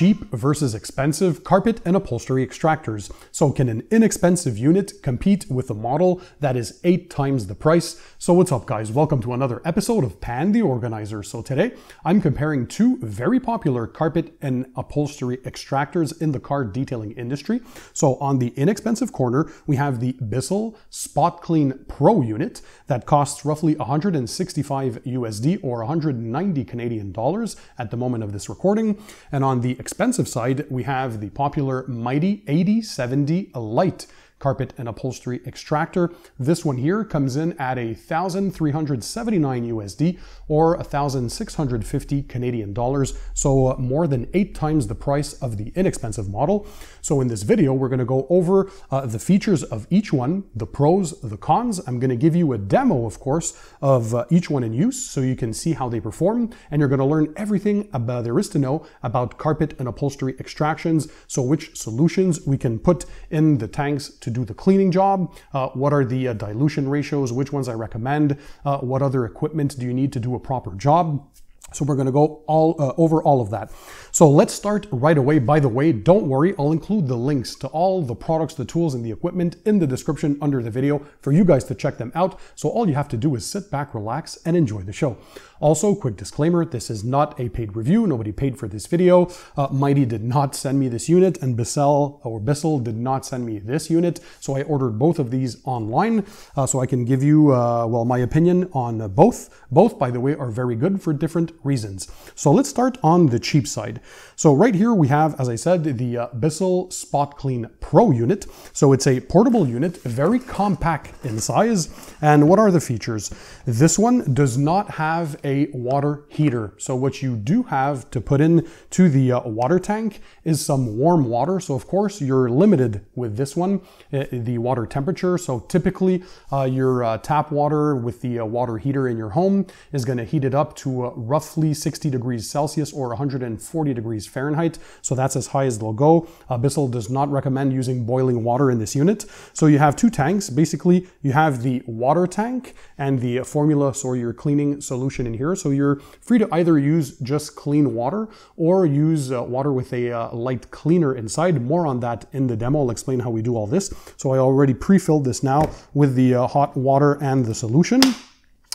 cheap versus expensive carpet and upholstery extractors. So can an inexpensive unit compete with a model that is eight times the price? So what's up guys? Welcome to another episode of Pan the Organizer. So today I'm comparing two very popular carpet and upholstery extractors in the car detailing industry. So on the inexpensive corner, we have the Bissell SpotClean Pro unit that costs roughly 165 USD or 190 Canadian dollars at the moment of this recording. And on the expensive side, we have the popular Mytee 8070 Lite carpet and upholstery extractor. This one here comes in at a 1,379 USD or 1,650 Canadian dollars, so uh, more than eight times the price of the inexpensive model. So in this video, we're gonna go over uh, the features of each one, the pros, the cons. I'm gonna give you a demo, of course, of uh, each one in use so you can see how they perform, and you're gonna learn everything about there is to know about carpet and upholstery extractions, so which solutions we can put in the tanks to do the cleaning job, uh, what are the uh, dilution ratios, which ones I recommend, uh, what other equipment do you need to do a proper job. So we're going to go all uh, over all of that. So let's start right away. By the way, don't worry, I'll include the links to all the products, the tools, and the equipment in the description under the video for you guys to check them out. So all you have to do is sit back, relax, and enjoy the show. Also, quick disclaimer, this is not a paid review. Nobody paid for this video. Uh, Mytee did not send me this unit and Bissell or Bissell did not send me this unit. So I ordered both of these online uh, so I can give you, uh, well, my opinion on both. Both, by the way, are very good for different reasons. So let's start on the cheap side. So right here we have, as I said, the uh, Bissell SpotClean Pro unit. So it's a portable unit, very compact in size. And what are the features? This one does not have a water heater. So what you do have to put in to the uh, water tank is some warm water. So of course you're limited with this one, uh, the water temperature. So typically uh, your uh, tap water with the uh, water heater in your home is going to heat it up to uh, roughly 60 degrees Celsius or 140 degrees Fahrenheit. So that's as high as they'll go. Bissell does not recommend using boiling water in this unit. So you have two tanks. Basically, you have the water tank and the formula, so your cleaning solution in here. So you're free to either use just clean water or use uh, water with a uh, light cleaner inside. More on that in the demo. I'll explain how we do all this. So I already pre-filled this now with the uh, hot water and the solution.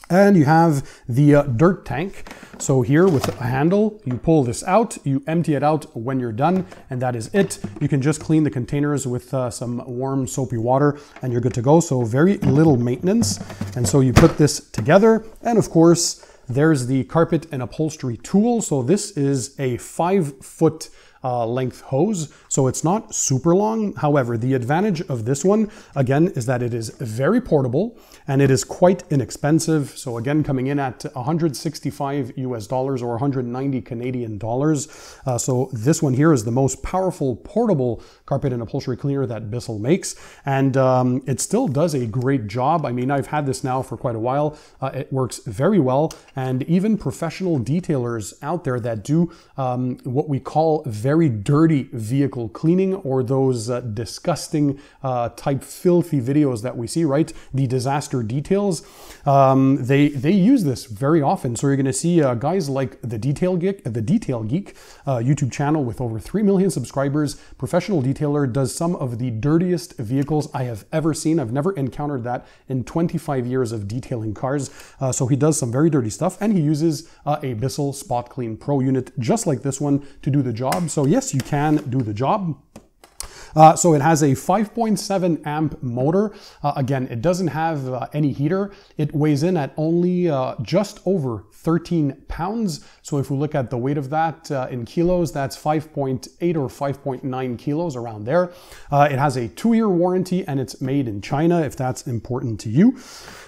And you have the uh, dirt tank. So here with a handle, you pull this out, you empty it out when you're done, and that is it. You can just clean the containers with uh, some warm soapy water and you're good to go. So very little maintenance. And so you put this together. And of course, there's the carpet and upholstery tool. So this is a five foot uh, length hose, so it's not super long. However, the advantage of this one, again, is that it is very portable and it is quite inexpensive. So again, coming in at 165 US dollars or 190 Canadian dollars. Uh, so this one here is the most powerful portable carpet and upholstery cleaner that Bissell makes. And um, it still does a great job. I mean, I've had this now for quite a while. Uh, it works very well. And even professional detailers out there that do um, what we call very dirty vehicle cleaning or those uh, disgusting uh, type filthy videos that we see, right? The disaster details. Um, they they use this very often. So you're going to see uh, guys like the Detail Geek, the Detail Geek uh, YouTube channel with over three million subscribers. Professional detailer does some of the dirtiest vehicles I have ever seen. I've never encountered that in 25 years of detailing cars. Uh, so he does some very dirty stuff, and he uses uh, a Bissell SpotClean Pro unit just like this one to do the job. So yes, you can do the job. Uh, so it has a 5.7 amp motor. Uh, again, it doesn't have uh, any heater. It weighs in at only uh, just over 13 pounds. So if we look at the weight of that uh, in kilos, that's 5.8 or 5.9 kilos around there. Uh, it has a two-year warranty and it's made in China if that's important to you.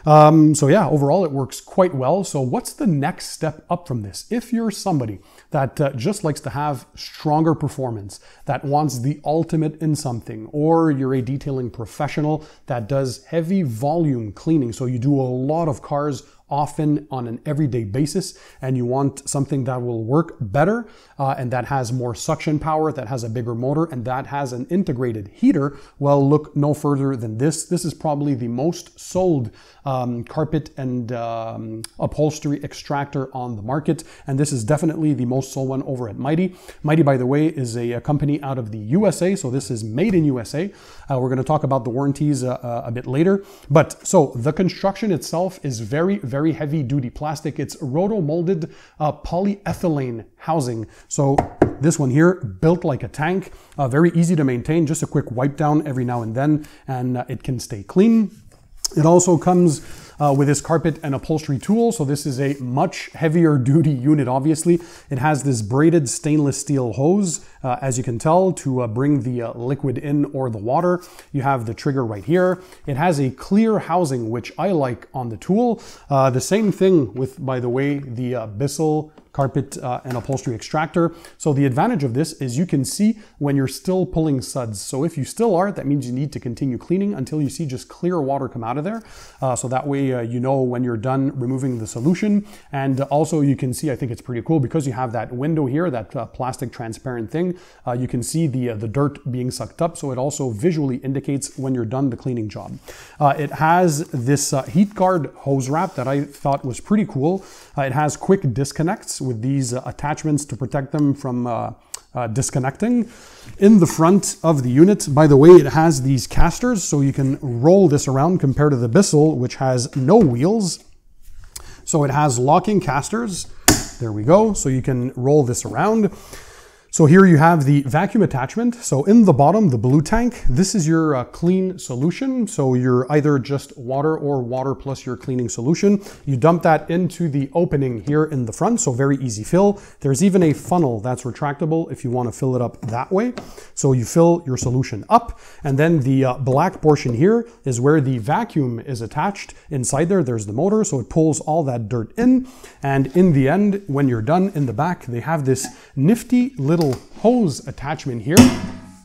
Um, so yeah, overall it works quite well. So what's the next step up from this? If you're somebody that just likes to have stronger performance, that wants the ultimate in something, or you're a detailing professional that does heavy volume cleaning, so you do a lot of cars often on an everyday basis and you want something that will work better uh, and that has more suction power, that has a bigger motor, and that has an integrated heater, well, look no further than this. This is probably the most sold um, carpet and um, upholstery extractor on the market, and this is definitely the most sold one over at Mytee. Mytee, by the way, is a, a company out of the USA, so this is made in USA. Uh, we're going to talk about the warranties uh, uh, a bit later, but so the construction itself is very, very heavy duty plastic. It's roto molded uh, polyethylene housing. So this one here, built like a tank, uh, very easy to maintain, just a quick wipe down every now and then, and it can stay clean. It also comes uh, with this carpet and upholstery tool. So this is a much heavier duty unit, obviously. It has this braided stainless steel hose, uh, as you can tell, to uh, bring the uh, liquid in or the water. You have the trigger right here. It has a clear housing, which I like on the tool. Uh, the same thing with, by the way, the uh, Bissell carpet uh, and upholstery extractor. So the advantage of this is you can see when you're still pulling suds. So if you still are, that means you need to continue cleaning until you see just clear water come out of there. Uh, so that way uh, you know when you're done removing the solution. And also you can see, I think it's pretty cool because you have that window here, that uh, plastic transparent thing. Uh, you can see the, uh, the dirt being sucked up. So it also visually indicates when you're done the cleaning job. it has this heat guard hose wrap that I thought was pretty cool. it has quick disconnects with these uh, attachments to protect them from uh, uh, disconnecting. In the front of the unit, by the way, it has these casters, so you can roll this around compared to the Bissell, which has no wheels. So it has locking casters. There we go. So you can roll this around. So here you have the vacuum attachment. So in the bottom, the blue tank, this is your uh, clean solution. So you're either just water or water plus your cleaning solution. You dump that into the opening here in the front. So very easy fill. There's even a funnel that's retractable if you want to fill it up that way. So you fill your solution up and then the uh, black portion here is where the vacuum is attached. Inside there, there's the motor. So it pulls all that dirt in. And in the end, when you're done in the back, they have this nifty little hose attachment here.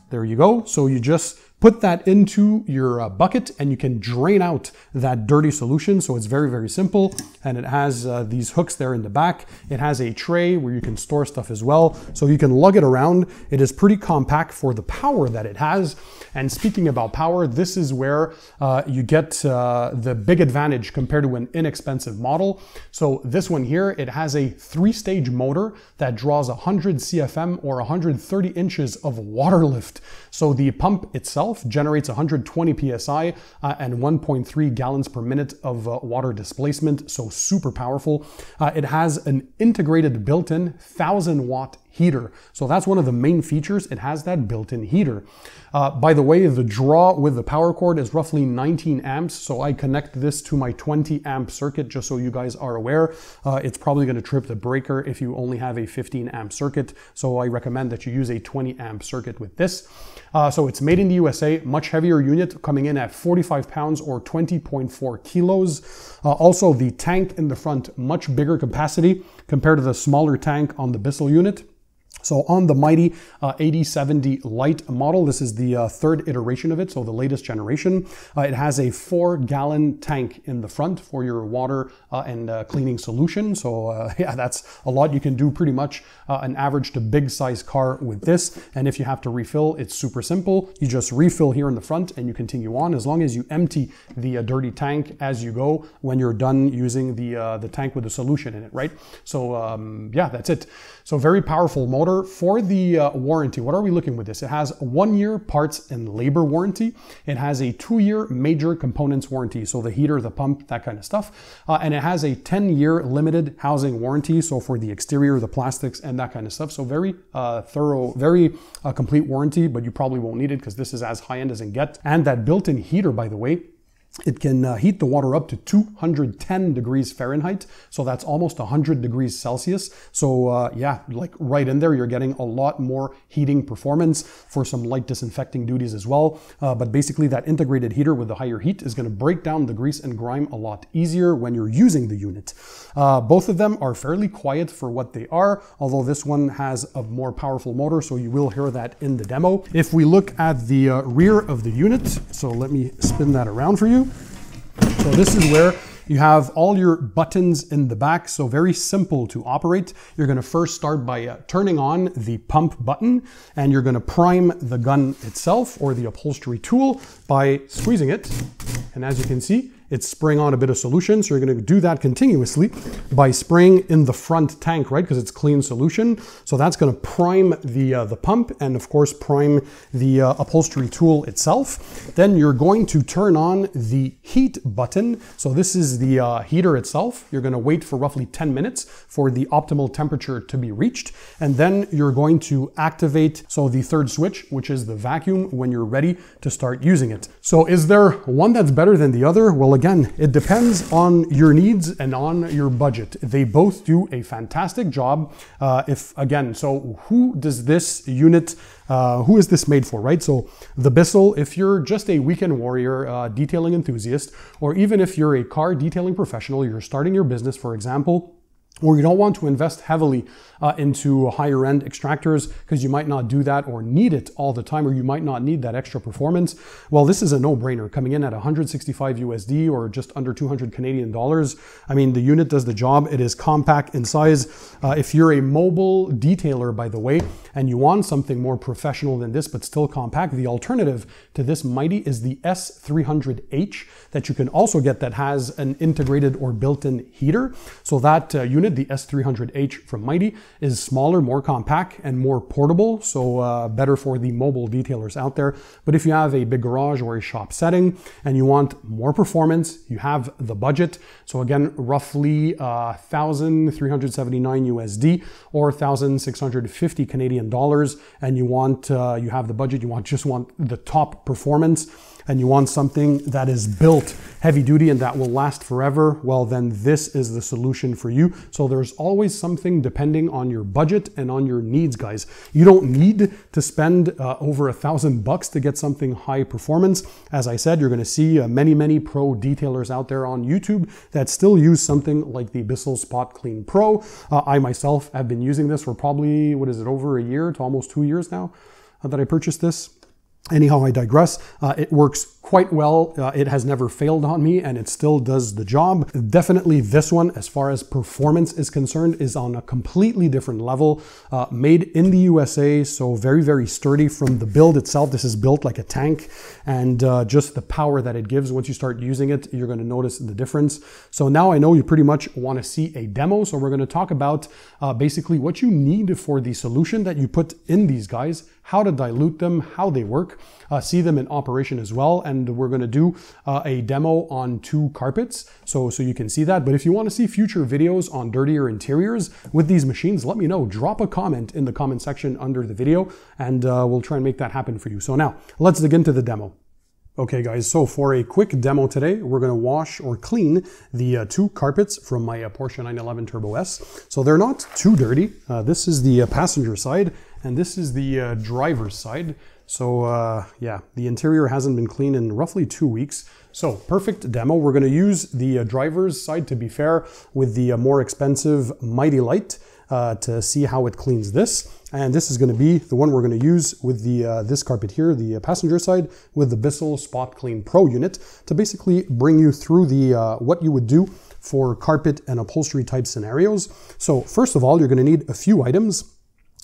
There you go. So you just put that into your uh, bucket and you can drain out that dirty solution. So it's very, very simple. And it has uh, these hooks there in the back. It has a tray where you can store stuff as well. So you can lug it around. It is pretty compact for the power that it has. And speaking about power, this is where uh, you get uh, the big advantage compared to an inexpensive model. So this one here, it has a three stage motor that draws 100 CFM or 130 inches of water lift. So the pump itself itself generates 120 psi uh, and 1.3 gallons per minute of uh, water displacement, so super powerful. Uh, it has an integrated built-in 1000 watt heater. So that's one of the main features. It has that built-in heater. Uh, by the way, the draw with the power cord is roughly 19 amps. So I connect this to my 20 amp circuit just so you guys are aware. Uh, it's probably going to trip the breaker if you only have a 15 amp circuit. So I recommend that you use a 20 amp circuit with this. Uh, so it's made in the USA, much heavier unit coming in at 45 pounds or 20.4 kilos. Uh, also the tank in the front, much bigger capacity compared to the smaller tank on the Bissell unit. So on the Mytee uh, 8070 Lite model, this is the uh, third iteration of it, so the latest generation. Uh, it has a four gallon tank in the front for your water uh, and uh, cleaning solution. So uh, yeah, that's a lot. You can do pretty much an average to big size car with this. And if you have to refill, it's super simple. You just refill here in the front and you continue on as long as you empty the dirty tank as you go when you're done using the, the tank with the solution in it, right? So um, yeah, that's it. So very powerful motor. For the uh, warranty, what are we looking with this? It has one year parts and labor warranty. It has a two year major components warranty. So the heater, the pump, that kind of stuff. Uh, and it has a 10 year limited housing warranty. So for the exterior, the plastics and that kind of stuff. So very uh, thorough, very uh, complete warranty, but you probably won't need it because this is as high end as it gets. And that built-in heater, by the way, it can uh, heat the water up to 210 degrees Fahrenheit. So that's almost 100 degrees Celsius. So uh, yeah, like right in there, you're getting a lot more heating performance for some light disinfecting duties as well. Uh, but basically that integrated heater with the higher heat is gonna break down the grease and grime a lot easier when you're using the unit. Uh, both of them are fairly quiet for what they are, although this one has a more powerful motor, so you will hear that in the demo. If we look at the uh, rear of the unit, so let me spin that around for you. So this is where You have all your buttons in the back, so very simple to operate. You're gonna first start by uh, turning on the pump button and you're gonna prime the gun itself or the upholstery tool by squeezing it. And as you can see, it's spraying on a bit of solution. So you're going to do that continuously by spraying in the front tank, right? Because it's clean solution. So that's going to prime the, uh, the pump and of course prime the uh, upholstery tool itself. Then you're going to turn on the heat button. So this is the uh, heater itself. You're going to wait for roughly 10 minutes for the optimal temperature to be reached. And then you're going to activate, so the third switch, which is the vacuum when you're ready to start using it. So is there one that's better than the other? Well, again, it depends on your needs and on your budget. They both do a fantastic job. Uh, if again, so who does this unit, uh, who is this made for, right? So the Bissell, if you're just a weekend warrior, uh, detailing enthusiast, or even if you're a car detailing professional, you're starting your business, for example, or you don't want to invest heavily uh, into higher end extractors because you might not do that or need it all the time, or you might not need that extra performance. Well, this is a no brainer coming in at 165 USD or just under 200 Canadian dollars. I mean, the unit does the job. It is compact in size. Uh, if you're a mobile detailer, by the way, and you want something more professional than this, but still compact, the alternative to this Mytee is the S300H that you can also get that has an integrated or built-in heater. So that uh, unit, the S300H from Mytee, is smaller, more compact, and more portable, so uh, better for the mobile detailers out there. But if you have a big garage or a shop setting and you want more performance, you have the budget. So again, roughly uh, 1,379 USD or 1,650 Canadian dollars, and you want uh, you have the budget, you want just want the top performance and you want something that is built heavy duty and that will last forever, well, then this is the solution for you. So there's always something depending on your budget and on your needs, guys. You don't need to spend uh, over a thousand bucks to get something high performance. As I said, you're going to see uh, many, many pro detailers out there on YouTube that still use something like the Bissell SpotClean Pro. Uh, I myself have been using this for probably, what is it, over a year to almost two years now uh, that I purchased this. Anyhow, I digress. Uh, it works quite well. Uh, it has never failed on me and it still does the job. Definitely this one, as far as performance is concerned, is on a completely different level. Uh, made in the USA, so very, very sturdy from the build itself. This is built like a tank and uh, just the power that it gives. Once you start using it, you're gonna notice the difference. So now I know you pretty much wanna see a demo. So we're gonna talk about uh, basically what you need for the solution that you put in these guys, how to dilute them, how they work, uh, see them in operation as well. And we're going to do uh, a demo on two carpets so, so you can see that. But if you want to see future videos on dirtier interiors with these machines, let me know. Drop a comment in the comment section under the video and uh, we'll try and make that happen for you. So now let's dig into the demo. Okay guys, so for a quick demo today, we're gonna wash or clean the uh, two carpets from my uh, Porsche 911 Turbo S. So they're not too dirty. Uh, this is the uh, passenger side and this is the uh, driver's side. So uh, yeah, the interior hasn't been cleaned in roughly two weeks. So perfect demo. We're gonna use the driver's side to be fair with the more expensive Mytee Lite uh, to see how it cleans this. And this is gonna be the one we're gonna use with the uh, this carpet here, the uh, passenger side, with the Bissell SpotClean Pro unit to basically bring you through the what you would do for carpet and upholstery type scenarios. So first of all, you're gonna need a few items.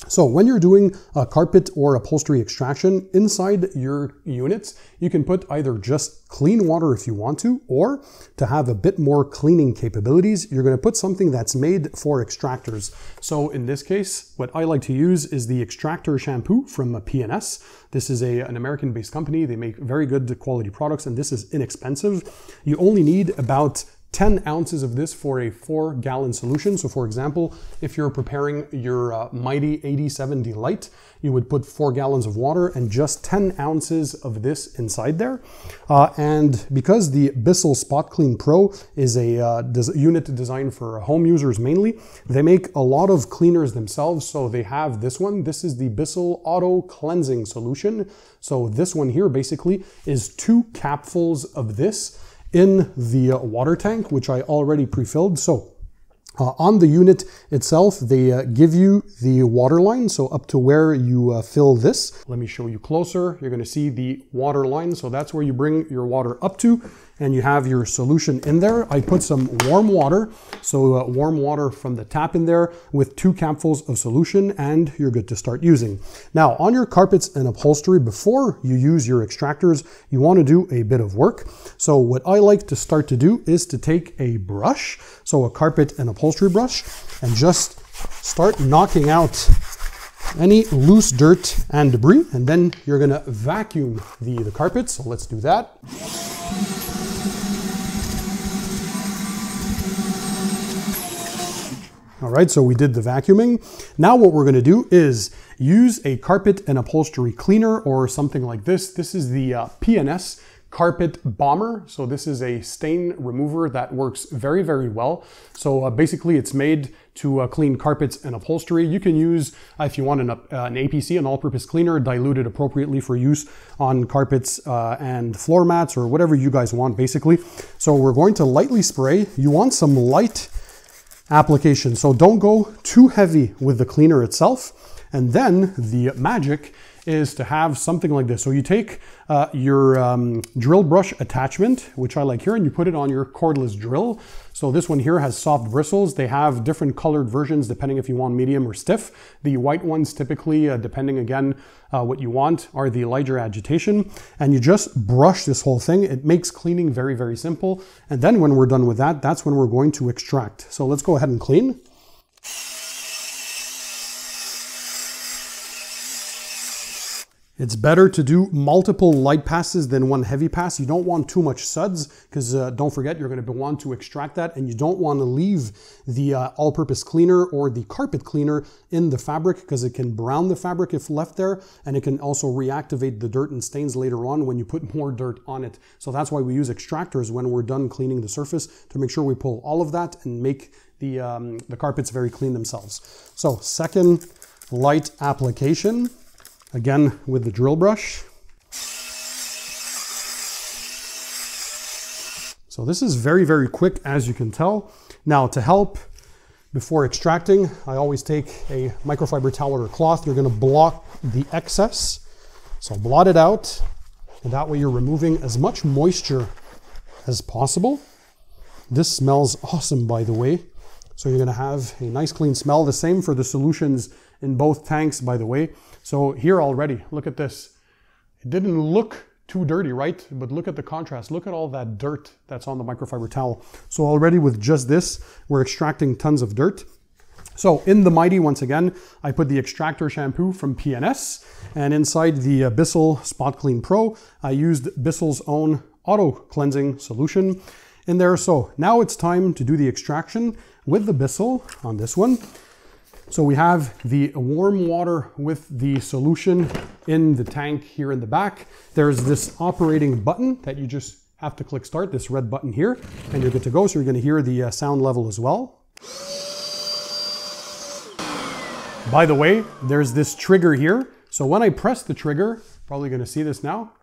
So when you're doing a carpet or upholstery extraction inside your units, you can put either just clean water if you want to, or to have a bit more cleaning capabilities, you're gonna put something that's made for extractors. So in this case, what I like to use is the extractor shampoo from P&S. This is a, an American-based company. They make very good quality products and this is inexpensive. You only need about 10 ounces of this for a four gallon solution. So for example, if you're preparing your uh, Mytee 8070 Lite, you would put four gallons of water and just 10 ounces of this inside there. Uh, and because the Bissell SpotClean Pro is a uh, unit designed for home users mainly, they make a lot of cleaners themselves. So they have this one. This is the Bissell Auto Cleansing Solution. So this one here basically is two capfuls of this in the water tank, which I already pre-filled. So uh, on the unit itself, they uh, give you the water line, so up to where you uh, fill this. Let me show you closer. You're gonna see the water line, so that's where you bring your water up to. And you have your solution in there. I put some warm water, so uh, warm water from the tap in there with two capfuls of solution and you're good to start using. Now on your carpets and upholstery, before you use your extractors, you wanna do a bit of work. So what I like to start to do is to take a brush, so a carpet and upholstery brush, and just start knocking out any loose dirt and debris, and then you're gonna vacuum the, the carpet. So let's do that. All right, so we did the vacuuming. Now what we're gonna do is use a carpet and upholstery cleaner or something like this. This is the uh, P&S Carpet Bomber. So this is a stain remover that works very, very well. So uh, basically it's made to uh, clean carpets and upholstery. You can use, uh, if you want an, uh, an APC, an all-purpose cleaner, diluted appropriately for use on carpets uh, and floor mats or whatever you guys want basically. So we're going to lightly spray. You want some light application. So don't go too heavy with the cleaner itself. And then the magic is to have something like this. So you take uh, your um, drill brush attachment, which I like here, and you put it on your cordless drill. So this one here has soft bristles. They have different colored versions depending if you want medium or stiff. The white ones typically, uh, depending again uh, what you want, are the lighter agitation. And you just brush this whole thing. It makes cleaning very, very simple. And then when we're done with that, that's when we're going to extract. So let's go ahead and clean. It's better to do multiple light passes than one heavy pass. You don't want too much suds because uh, don't forget you're going to want to extract that and you don't want to leave the uh, all-purpose cleaner or the carpet cleaner in the fabric because it can brown the fabric if left there and it can also reactivate the dirt and stains later on when you put more dirt on it. So that's why we use extractors when we're done cleaning the surface to make sure we pull all of that and make the, um, the carpets very clean themselves. So second light application. Again with the drill brush. So this is very, very quick as you can tell. Now to help before extracting, I always take a microfiber towel or cloth. You're gonna block the excess. So blot it out, and that way you're removing as much moisture as possible. This smells awesome, by the way. So you're gonna have a nice clean smell. The same for the solutions in both tanks, by the way. So here already, look at this. It didn't look too dirty, right? But look at the contrast. Look at all that dirt that's on the microfiber towel. So already with just this, we're extracting tons of dirt. So in the Mytee, once again, I put the extractor shampoo from P&S and inside the Bissell SpotClean Pro, I used Bissell's own auto cleansing solution in there. So now it's time to do the extraction with the Bissell on this one. So we have the warm water with the solution in the tank here in the back. There's this operating button that you just have to click start, this red button here, and you're good to go. So you're gonna hear the uh, sound level as well. By the way, there's this trigger here. So when I press the trigger, probably gonna see this now,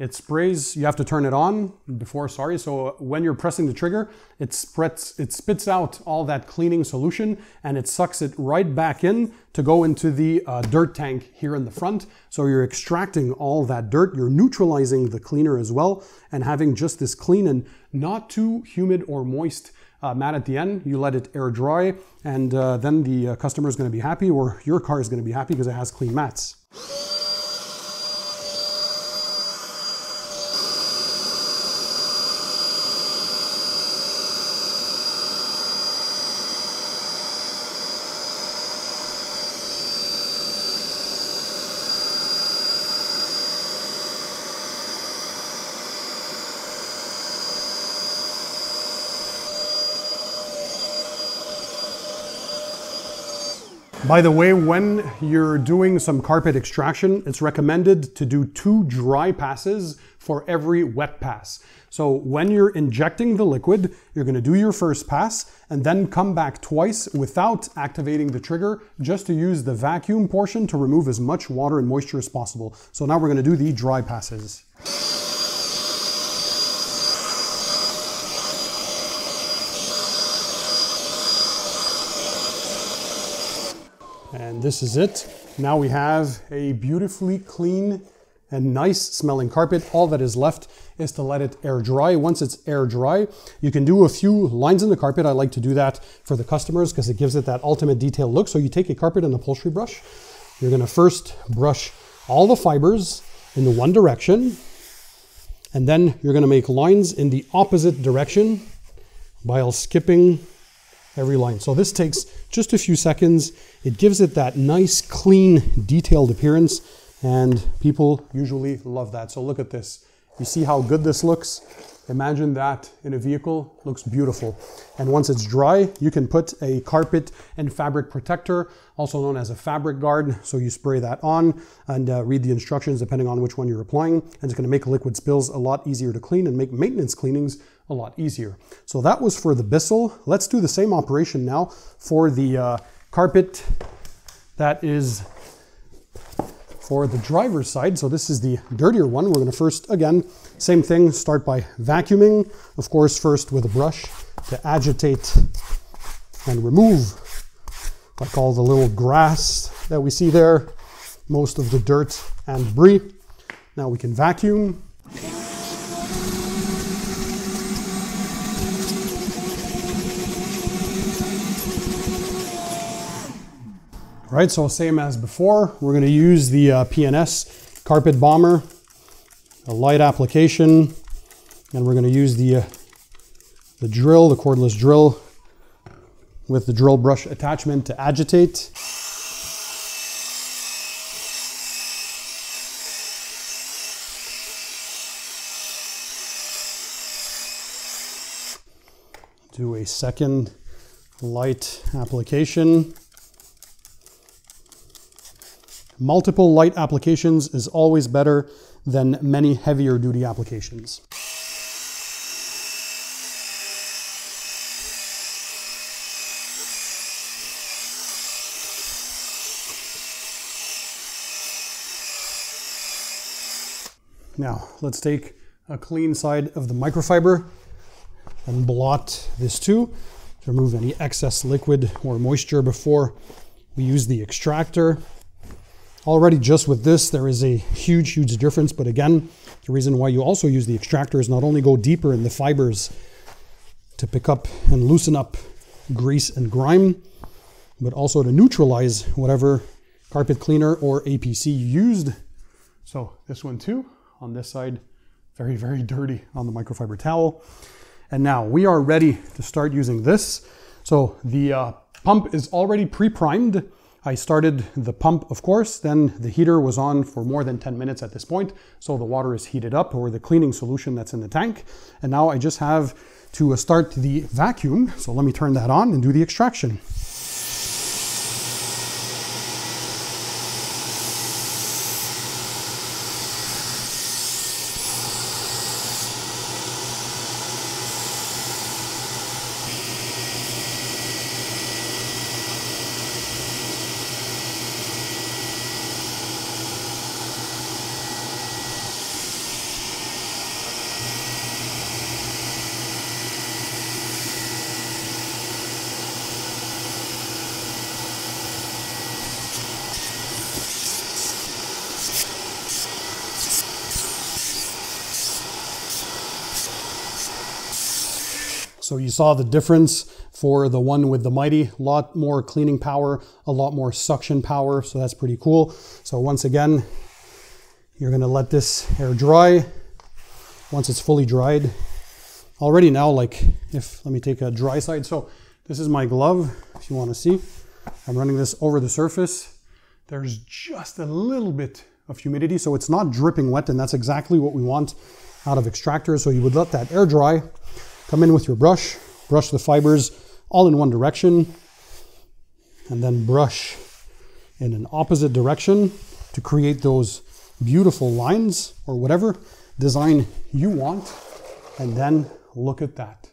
it sprays, you have to turn it on before, sorry. So when you're pressing the trigger, it, spreads, it spits out all that cleaning solution and it sucks it right back in to go into the uh, dirt tank here in the front. So you're extracting all that dirt, you're neutralizing the cleaner as well and having just this clean and not too humid or moist uh, mat at the end. You let it air dry and uh, then the uh, customer is gonna be happy or your car is gonna be happy because it has clean mats. By the way, when you're doing some carpet extraction, it's recommended to do two dry passes for every wet pass. So when you're injecting the liquid, you're gonna do your first pass and then come back twice without activating the trigger, just to use the vacuum portion to remove as much water and moisture as possible. So now we're gonna do the dry passes. And this is it. Now we have a beautifully clean and nice smelling carpet. All that is left is to let it air dry. Once it's air dry, you can do a few lines in the carpet. I like to do that for the customers because it gives it that ultimate detail look. So you take a carpet and upholstery brush. You're gonna first brush all the fibers in the one direction, and then you're gonna make lines in the opposite direction while skipping every line. So this takes just a few seconds. It gives it that nice, clean, detailed appearance, and people usually love that. So look at this. You see how good this looks? Imagine that in a vehicle, looks beautiful. And once it's dry, you can put a carpet and fabric protector, also known as a fabric guard. So you spray that on and uh, read the instructions depending on which one you're applying. And it's gonna make liquid spills a lot easier to clean and make maintenance cleanings a lot easier. So that was for the Bissell. Let's do the same operation now for the uh, carpet that is for the driver's side. So this is the dirtier one. We're gonna first, again, same thing, start by vacuuming. Of course, first with a brush to agitate and remove, like all the little grass that we see there, most of the dirt and debris. Now we can vacuum. Right, so same as before, we're going to use the uh, P&S Carpet Bomber, a light application, and we're going to use the, uh, the drill, the cordless drill, with the drill brush attachment to agitate. Do a second light application. Multiple light applications is always better than many heavier duty applications. Now, let's take a clean side of the microfiber and blot this too to remove any excess liquid or moisture before we use the extractor. Already just with this, there is a huge, huge difference. But again, the reason why you also use the extractor is not only go deeper in the fibers to pick up and loosen up grease and grime, but also to neutralize whatever carpet cleaner or APC you used. So this one too, on this side, very, very dirty on the microfiber towel. And now we are ready to start using this. So the uh, pump is already pre-primed. I started the pump, of course, then the heater was on for more than 10 minutes at this point, so the water is heated up, or the cleaning solution that's in the tank. And now I just have to uh, start the vacuum, so let me turn that on and do the extraction. So you saw the difference for the one with the Mytee, a lot more cleaning power, a lot more suction power. So that's pretty cool. So once again, you're gonna let this air dry. Once it's fully dried, already now, like if, let me take a dry side. So this is my glove, if you wanna see. I'm running this over the surface. There's just a little bit of humidity, so it's not dripping wet, and that's exactly what we want out of extractors. So you would let that air dry, Come in with your brush, brush the fibers all in one direction, and then brush in an opposite direction to create those beautiful lines or whatever design you want. And then look at that.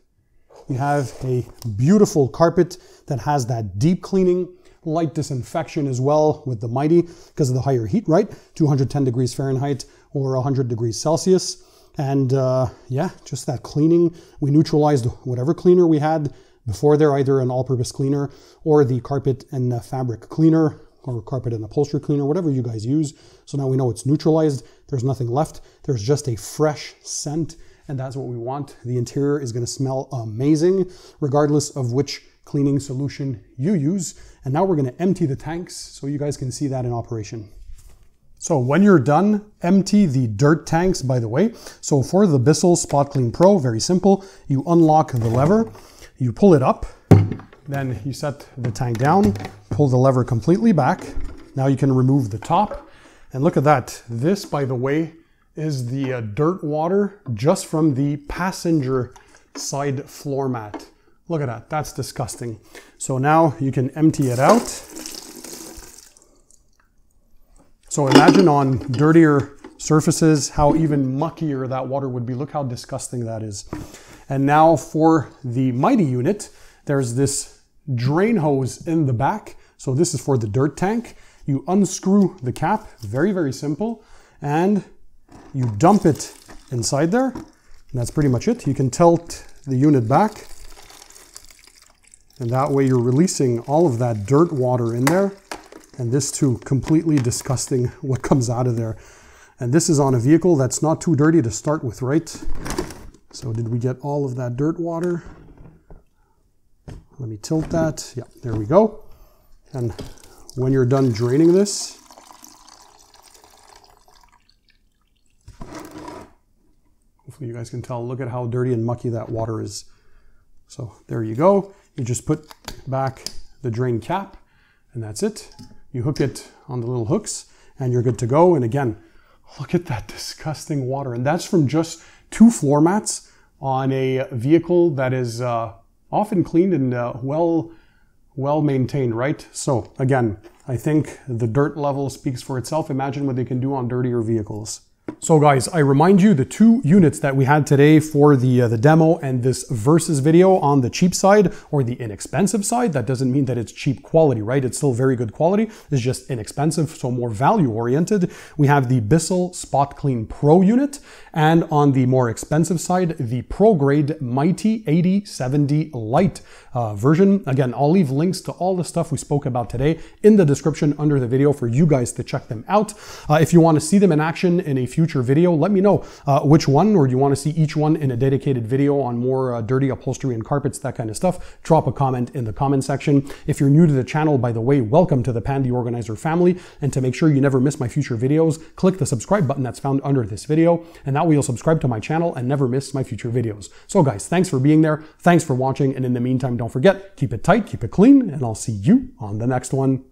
You have a beautiful carpet that has that deep cleaning, light disinfection as well with the Mytee because of the higher heat, right? 210 degrees Fahrenheit or 100 degrees Celsius. And uh, yeah, just that cleaning. We neutralized whatever cleaner we had before there, either an all-purpose cleaner or the carpet and fabric cleaner. or carpet and upholstery cleaner, whatever you guys use. So now we know it's neutralized. There's nothing left. There's just a fresh scent and that's what we want. The interior is gonna smell amazing, regardless of which cleaning solution you use. And now we're gonna empty the tanks so you guys can see that in operation. So when you're done, empty the dirt tanks, by the way. So for the Bissell SpotClean Pro, very simple. You unlock the lever, you pull it up, then you set the tank down, pull the lever completely back. Now you can remove the top. And look at that. This, by the way, is the uh, dirt water just from the passenger side floor mat. Look at that, that's disgusting. So now you can empty it out. So imagine on dirtier surfaces how even muckier that water would be. Look how disgusting that is. And now for the Mytee unit, there's this drain hose in the back. So this is for the dirt tank. You unscrew the cap, very, very simple. And you dump it inside there, and that's pretty much it. You can tilt the unit back, and that way you're releasing all of that dirt water in there. And this too, completely disgusting what comes out of there. And this is on a vehicle that's not too dirty to start with, right? So did we get all of that dirt water? Let me tilt that. Yeah, there we go. And when you're done draining this, Hopefully you guys can tell. Look at how dirty and mucky that water is. So there you go. You just put back the drain cap and that's it. You hook it on the little hooks and you're good to go. And again, look at that disgusting water. And that's from just two floor mats on a vehicle that is uh, often cleaned and uh, well, well maintained, right? So again, I think the dirt level speaks for itself. Imagine what they can do on dirtier vehicles. So guys, I remind you the two units that we had today for the, uh, the demo and this versus video on the cheap side or the inexpensive side, that doesn't mean that it's cheap quality, right? It's still very good quality. It's just inexpensive, so more value oriented. We have the Bissell SpotClean Pro unit and on the more expensive side, the Pro Grade Mytee 8070 Lite uh, version. Again, I'll leave links to all the stuff we spoke about today in the description under the video for you guys to check them out. Uh, if you want to see them in action in a future video, let me know uh, which one, or do you want to see each one in a dedicated video on more uh, dirty upholstery and carpets, that kind of stuff. Drop a comment in the comment section. If you're new to the channel, by the way, welcome to the Pan the Organizer family. And to make sure you never miss my future videos, click the subscribe button that's found under this video. And that way you'll subscribe to my channel and never miss my future videos. So guys, thanks for being there. Thanks for watching. And in the meantime, don't forget, keep it tight, keep it clean, and I'll see you on the next one.